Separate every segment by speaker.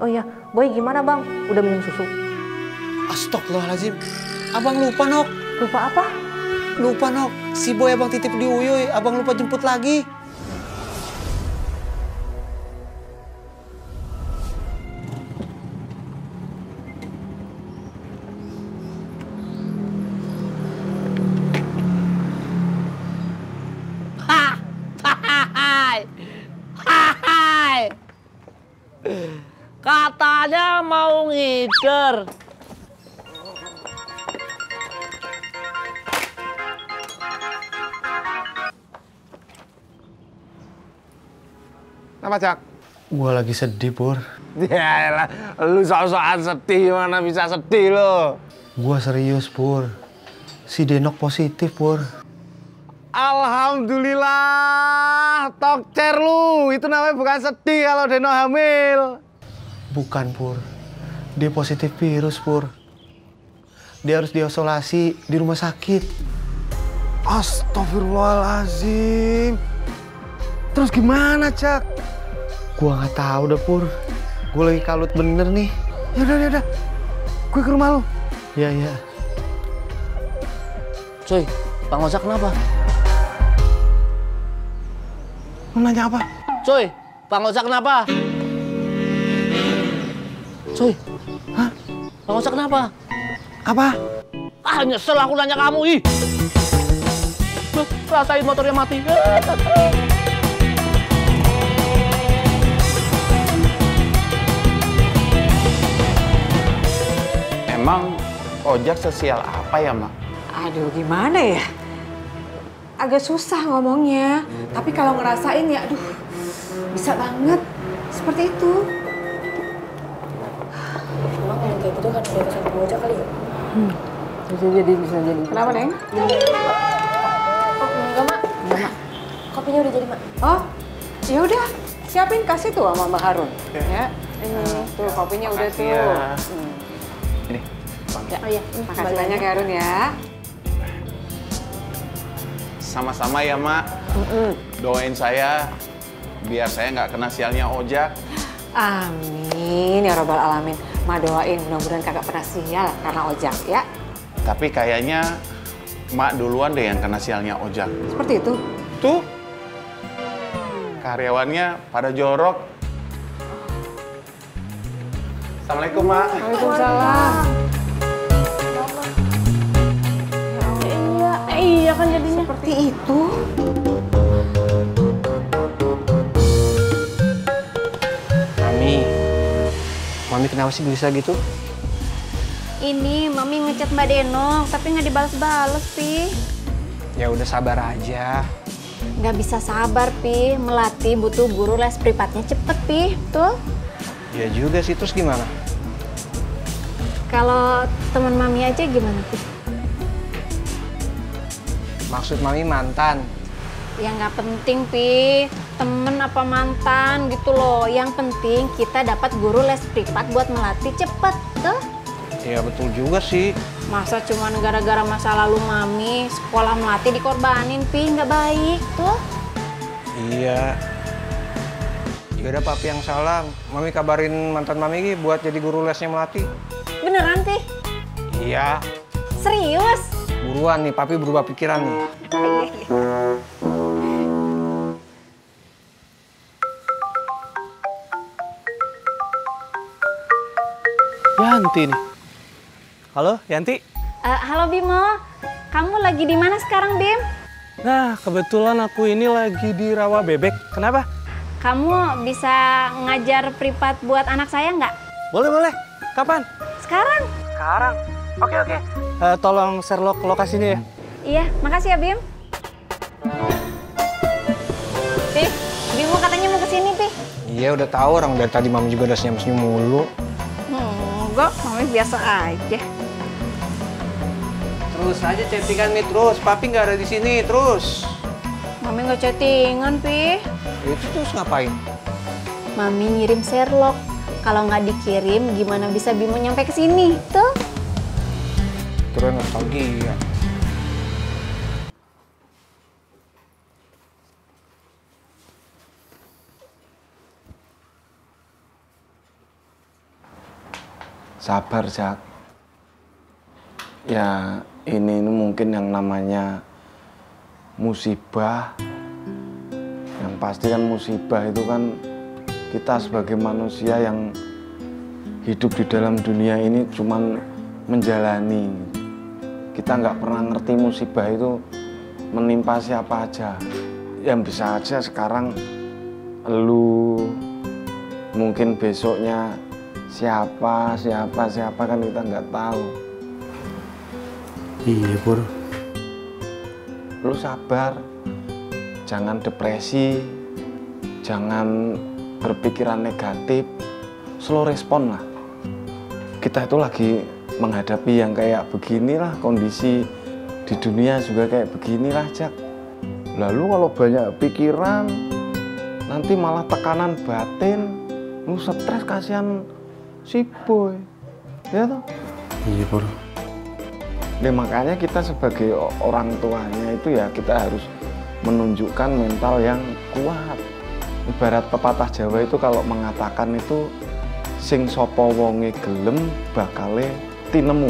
Speaker 1: Oh iya, Boy gimana bang? Udah minum susu?
Speaker 2: Astagfirullahaladzim. Abang lupa, Nok.
Speaker 1: Lupa apa?
Speaker 2: Lupa, Nok. Si Boy abang titip di Uyuy. Abang lupa jemput lagi.
Speaker 3: Katanya mau ngider.
Speaker 4: Kenapa, Cak?
Speaker 2: Gua lagi sedih, Pur.
Speaker 4: Ya lu soal-soal sedih, mana bisa sedih lo?
Speaker 2: Gua serius, Pur. Si Denok positif, Pur.
Speaker 4: Alhamdulillah, tokcer lu. Itu namanya bukan sedih kalau Deno hamil.
Speaker 2: Bukan, Pur. Dia positif virus, Pur. Dia harus diisolasi di rumah sakit.
Speaker 4: Astagfirullahalazim. Terus gimana, Cak?
Speaker 2: Gua nggak tahu dah, Pur. Gue lagi kalut bener nih.
Speaker 4: Yaudah, yaudah. Gue ke rumah lu.
Speaker 2: Ya, ya.
Speaker 3: Cuy, Bang Ojak kenapa?
Speaker 4: Lu nanya apa?
Speaker 3: Cuy, Bang Ojak kenapa? Bang Ojak kenapa?
Speaker 4: Apa?
Speaker 3: Ah, nyesel aku nanya kamu, ih. Loh, Rasain motornya mati.
Speaker 5: Emang ojek sosial apa ya, Mak?
Speaker 6: Aduh, gimana ya? Agak susah ngomongnya. Tapi kalau ngerasain ya, aduh, bisa banget. Seperti itu.
Speaker 1: Kayak gitu kan udah kesan Boy kali ya?
Speaker 6: Bisa jadi, bisa jadi. Kenapa, Neng?
Speaker 1: Oh enggak mak. Enggak mak. Kopinya udah jadi mak.
Speaker 6: Oh, ya udah. Siapin kasih tuh sama Mbak Harun. Ya, ini tuh kopinya udah tuh.
Speaker 5: makasih ya.
Speaker 6: Hmm.
Speaker 5: Ini.
Speaker 1: Ya, oh iya.
Speaker 6: Makasih banyak ya Harun ya.
Speaker 5: Sama-sama ya, Mak. Doain saya biar saya nggak kena sialnya ojek.
Speaker 6: Amin ya robbal alamin. Ma doain mudah-mudahan kagak pernah sial karena ojek ya.
Speaker 5: Tapi kayaknya Mak duluan deh yang kena sialnya ojek.
Speaker 6: Seperti itu.
Speaker 5: Tuh, karyawannya pada jorok. Assalamualaikum, Mak.
Speaker 6: Waalaikumsalam.
Speaker 1: Iya, eh, iya kan jadinya.
Speaker 6: Seperti itu.
Speaker 2: Mami kenapa sih bisa gitu?
Speaker 7: Ini Mami ngechat Mbak Denong, tapi nggak dibales-bales, Pi.
Speaker 2: Ya udah sabar aja.
Speaker 7: Nggak bisa sabar, Pi. Melati butuh guru les privatnya cepet, Pi. Tuh.
Speaker 2: Ya juga sih, terus gimana?
Speaker 7: Kalau teman Mami aja gimana, Pi?
Speaker 2: Maksud Mami mantan.
Speaker 7: Ya nggak penting, Pi. Temen apa mantan gitu loh. Yang penting kita dapat guru les privat buat melatih cepet, tuh.
Speaker 2: Ya betul juga sih.
Speaker 7: Masa cuma gara-gara masa lalu Mami, sekolah melatih dikorbanin, Pi. Nggak baik, tuh.
Speaker 2: Iya. Ya udah papi yang salah. Mami kabarin mantan Mami Gi buat jadi guru lesnya Melati.
Speaker 7: Beneran, Pi?
Speaker 2: Iya.
Speaker 7: Serius?
Speaker 2: Buruan nih, papi berubah pikiran nih.
Speaker 4: Yanti nih. Halo, Yanti.
Speaker 7: Eh, halo Bimo, kamu lagi di mana sekarang Bim?
Speaker 4: Nah, kebetulan aku ini lagi di rawa bebek. Kenapa?
Speaker 7: Kamu bisa ngajar privat buat anak saya nggak?
Speaker 4: Boleh, boleh. Kapan?
Speaker 7: Sekarang?
Speaker 4: Sekarang. Oke, oke. Eh, tolong Sherlock lokasinya ya.
Speaker 7: Iya, makasih ya Bim. Pi, Bimo katanya mau ke sini Pi.
Speaker 2: Iya udah tahu orang dari tadi Mami juga udah senyum-senyum mulu.
Speaker 7: Enggak, mami biasa aja.
Speaker 2: Terus aja chattingan nih terus. Papi nggak ada di sini terus.
Speaker 7: Mami nggak chattingan Pi.
Speaker 2: Itu terus ngapain?
Speaker 7: Mami ngirim Sherlock. Kalau nggak dikirim, gimana bisa Bimo nyampe ke sini? Tuh.
Speaker 2: Turun nostalgia.
Speaker 8: Sabar, Jak. Ya, ini, ini mungkin yang namanya musibah. Yang pasti kan musibah itu kan kita sebagai manusia yang hidup di dalam dunia ini cuman menjalani. Kita nggak pernah ngerti musibah itu menimpa siapa aja. Yang bisa aja sekarang lu mungkin besoknya siapa siapa siapa kan kita nggak tahu.
Speaker 9: Iya, Pur.
Speaker 8: lu sabar. Jangan depresi. Jangan berpikiran negatif. Slow respon lah. Kita itu lagi menghadapi yang kayak beginilah kondisi di dunia juga kayak beginilah Jak lalu kalau banyak pikiran nanti malah tekanan batin. Lu stres kasihan si boy ya toh
Speaker 9: Iya, Pur.
Speaker 8: Nah, makanya kita sebagai orang tuanya itu ya kita harus menunjukkan mental yang kuat. Ibarat pepatah Jawa itu kalau mengatakan itu sing sopo wonge gelem bakale tinemu.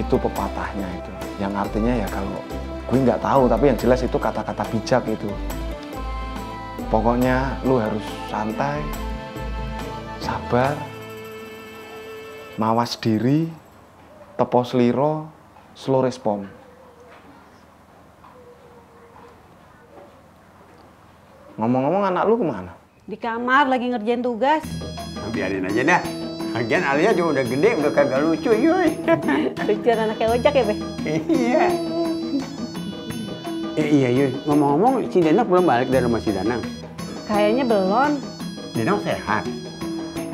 Speaker 8: Itu pepatahnya itu. Yang artinya ya kalau gue nggak tahu tapi yang jelas itu kata-kata bijak itu. Pokoknya lu harus santai, sabar, mawas diri, tepos liro, slow respon. Ngomong-ngomong anak lu ke mana?
Speaker 10: Di kamar lagi ngerjain tugas.
Speaker 11: Nah, biarin aja dah. Lagian Alia juga udah gede, udah kagak lucu, yoi.
Speaker 10: Lucuan anaknya ojek ya, Be?
Speaker 11: iya. Eh iya, yoi. Ngomong-ngomong, si Denok belum balik dari rumah si Danang.
Speaker 10: Kayaknya belum.
Speaker 11: Denok sehat.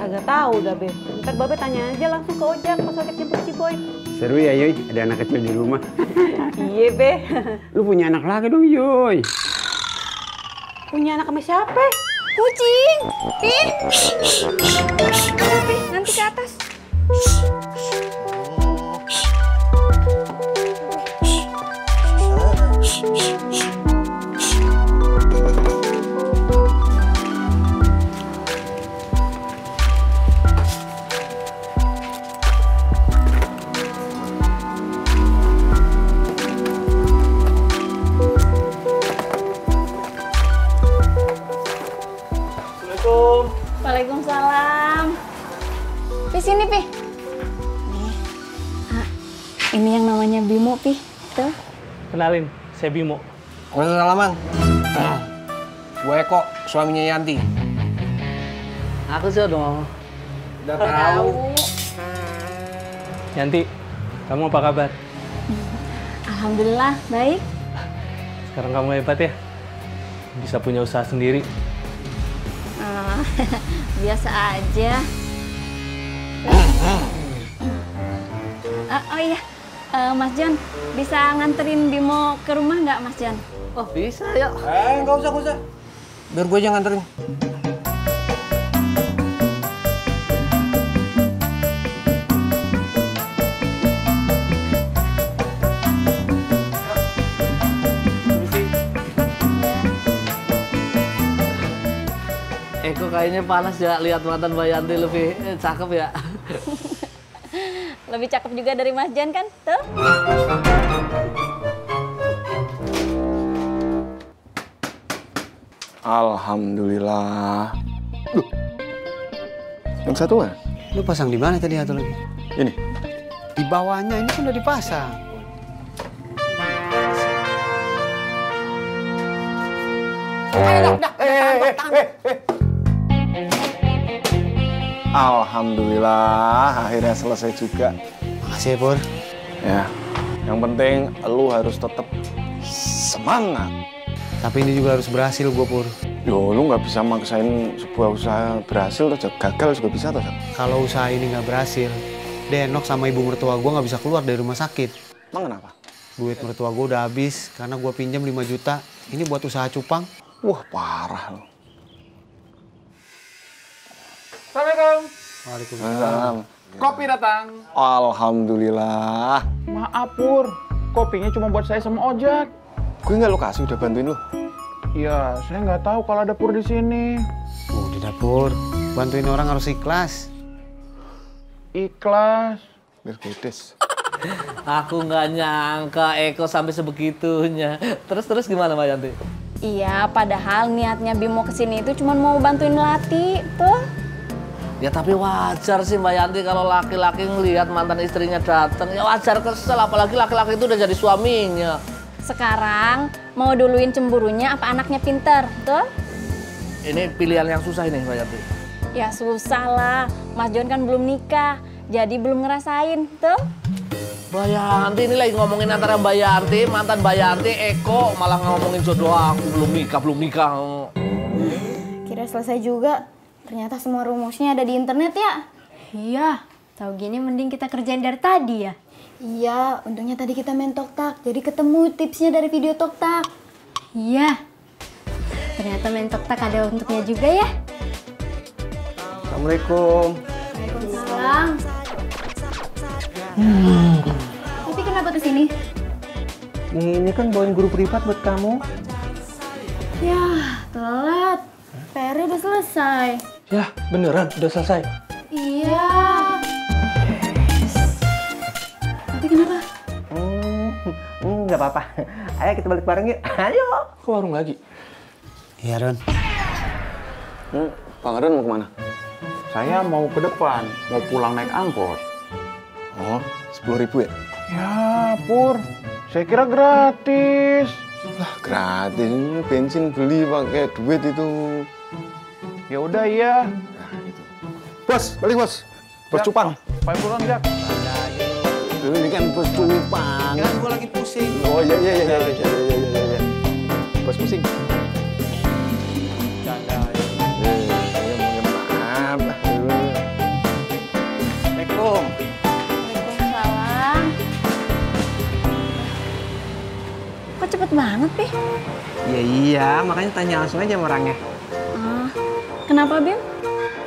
Speaker 10: Kagak tahu dah, Be. Ntar Babe tanya aja langsung ke ojek pas ojek jemput si Boy.
Speaker 11: Seru ya, yoi. Ada anak kecil di rumah.
Speaker 10: iya, Be.
Speaker 11: Lu punya anak lagi dong, yoi.
Speaker 10: Punya anak sama siapa?
Speaker 7: Kucing. Udah, Pih, nanti ke atas. Ini yang namanya Bimo, Pi. Tuh.
Speaker 3: Kenalin, saya Bimo.
Speaker 2: Salaman. Gue Eko, suaminya Yanti.
Speaker 3: Aku sih dong.
Speaker 2: Udah tahu.
Speaker 3: Yanti, kamu apa kabar?
Speaker 7: Alhamdulillah, baik.
Speaker 3: Sekarang kamu hebat ya. Bisa punya usaha sendiri.
Speaker 7: Ah, biasa aja. Ah, oh iya, Eh, Mas John, bisa nganterin Bimo ke rumah nggak, Mas John?
Speaker 3: Oh, bisa ya.
Speaker 2: Eh, nggak usah, nggak usah. Biar gue aja nganterin.
Speaker 3: Eh, kok kayaknya panas ya lihat mantan Mbak Yanti lebih eh, cakep ya.
Speaker 7: Lebih cakep juga dari Mas John kan? Tuh.
Speaker 8: Alhamdulillah. Duh. Yang satu mana?
Speaker 11: Lu pasang di mana tadi satu lagi?
Speaker 8: Ini.
Speaker 11: Di bawahnya ini kan udah dipasang.
Speaker 8: Alhamdulillah, akhirnya selesai juga.
Speaker 11: Makasih ya, Pur.
Speaker 8: Ya, yang penting lu harus tetap semangat.
Speaker 11: Tapi ini juga harus berhasil gue, Pur.
Speaker 8: Yo, lu nggak bisa maksain sebuah usaha berhasil atau gagal juga bisa toh.
Speaker 11: Kalau usaha ini nggak berhasil, Denok sama ibu mertua gue nggak bisa keluar dari rumah sakit.
Speaker 8: Emang kenapa?
Speaker 11: Duit mertua gue udah habis karena gue pinjam 5 juta. Ini buat usaha cupang.
Speaker 8: Wah, parah lu.
Speaker 4: Assalamualaikum.
Speaker 8: Waalaikumsalam.
Speaker 4: Kopi datang.
Speaker 8: Alhamdulillah.
Speaker 4: Maaf Pur, kopinya cuma buat saya sama ojek.
Speaker 8: Gue nggak lu kasih udah bantuin lu.
Speaker 4: Iya, saya nggak tahu kalau ada Pur di sini.
Speaker 11: Oh, di dapur. Bantuin orang harus ikhlas.
Speaker 5: Ikhlas.
Speaker 8: Biar gedes.
Speaker 3: Aku nggak nyangka Eko sampai sebegitunya. Terus terus gimana Mbak Yanti?
Speaker 7: Iya, padahal niatnya Bimo ke sini itu cuma mau bantuin Lati, tuh.
Speaker 3: Ya tapi wajar sih Mbak Yanti kalau laki-laki ngelihat mantan istrinya datang. Ya wajar kesel, apalagi laki-laki itu udah jadi suaminya.
Speaker 7: Sekarang mau duluin cemburunya apa anaknya pinter, tuh?
Speaker 3: Ini pilihan yang susah ini Mbak Yanti.
Speaker 7: Ya susah lah, Mas John kan belum nikah, jadi belum ngerasain, tuh.
Speaker 3: Mbak Yanti ini lagi ngomongin antara Mbak Yanti, mantan Mbak Yanti, Eko malah ngomongin jodoh aku belum nikah, belum nikah.
Speaker 1: Kira selesai juga. Ternyata semua rumusnya ada di internet ya.
Speaker 7: Iya, tahu gini mending kita kerjain dari tadi ya.
Speaker 1: Iya, untungnya tadi kita main toktak. Jadi ketemu tipsnya dari video toktak.
Speaker 7: Iya. Ternyata main toktak ada untuknya juga ya.
Speaker 2: Assalamualaikum.
Speaker 1: Waalaikumsalam. Tapi kenapa ke sini?
Speaker 2: Ini kan bawain guru privat buat kamu.
Speaker 1: Ya, telat. PR udah selesai.
Speaker 2: Ya, beneran udah selesai.
Speaker 1: Iya. Tapi kenapa?
Speaker 2: Hmm, nggak apa-apa. Ayo kita balik bareng yuk. Ayo. Ke warung lagi.
Speaker 11: Iya, Ron.
Speaker 8: Hmm, Bang Aaron mau ke mana?
Speaker 5: Saya mau ke depan, mau pulang naik angkot.
Speaker 8: Oh, sepuluh ribu ya?
Speaker 5: Ya, Pur. Saya kira gratis.
Speaker 8: Lah gratis, bensin beli pakai duit itu.
Speaker 5: Ya udah iya. Nah, gitu.
Speaker 8: Bos, balik bos. Bos
Speaker 5: ya.
Speaker 8: cupang.
Speaker 5: Pak pulang, ya
Speaker 8: Lu ini kan bos cupang.
Speaker 11: Kan gua lagi pusing.
Speaker 8: Oh iya iya iya iya iya iya iya. iya. Bos pusing.
Speaker 5: Ya.
Speaker 8: Eh,
Speaker 2: iya,
Speaker 7: Waalaikumsalam. Kok cepet banget, Pi?
Speaker 2: Ya iya, makanya tanya langsung aja sama orangnya.
Speaker 7: Ah, kenapa, Bim?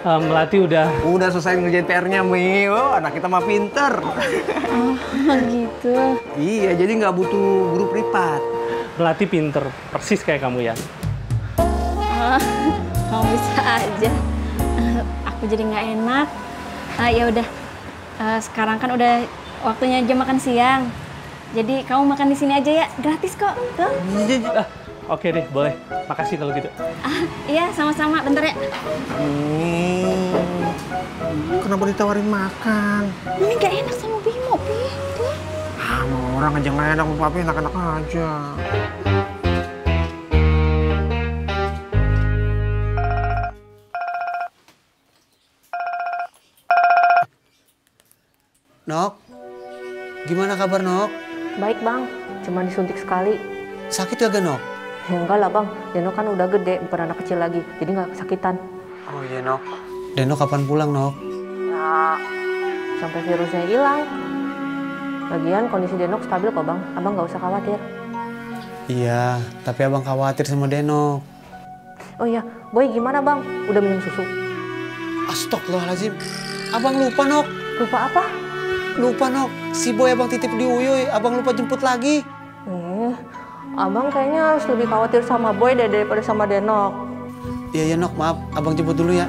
Speaker 11: Eh, Melati udah
Speaker 2: Udah selesai ngerjain PR-nya, Mi. Oh, anak kita mah pinter.
Speaker 7: Oh, gitu.
Speaker 2: iya, jadi nggak butuh guru privat.
Speaker 11: Melati pinter, persis kayak kamu ya.
Speaker 7: Ah, kamu bisa aja. Eh, aku jadi nggak enak. Ah, ya udah. Eh, sekarang kan udah waktunya jam makan siang. Jadi kamu makan di sini aja ya, gratis kok. Tuh.
Speaker 11: Oke deh, boleh. Makasih kalau gitu.
Speaker 7: Ah, iya, sama-sama. Bentar ya.
Speaker 2: Hmm, kenapa ditawarin makan?
Speaker 7: Ini nggak enak sama Bimo, Pi. Tuh.
Speaker 2: Ah, sama orang aja nggak enak, sama papi enak-enak aja.
Speaker 11: Nok, gimana kabar Nok?
Speaker 10: Baik bang, cuma disuntik sekali.
Speaker 11: Sakit gak Nok?
Speaker 10: Ya, enggak lah bang, Deno kan udah gede, bukan anak kecil lagi, jadi nggak kesakitan.
Speaker 11: Oh iya Nok. Dan Nok kapan pulang Nok?
Speaker 10: Ya, sampai virusnya hilang. Lagian kondisi Denok stabil kok bang, abang nggak usah khawatir.
Speaker 11: Iya, tapi abang khawatir sama Denok.
Speaker 10: Oh iya, Boy gimana bang? Udah minum susu?
Speaker 11: Astagfirullahaladzim. Abang lupa Nok.
Speaker 10: Lupa apa?
Speaker 11: Lupa Nok. Si Boy abang titip di Uyuy, abang lupa jemput lagi.
Speaker 10: Abang kayaknya harus lebih khawatir sama Boy daripada sama Denok.
Speaker 11: Iya ya Nok, maaf. Abang jemput dulu ya.